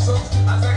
comienzo a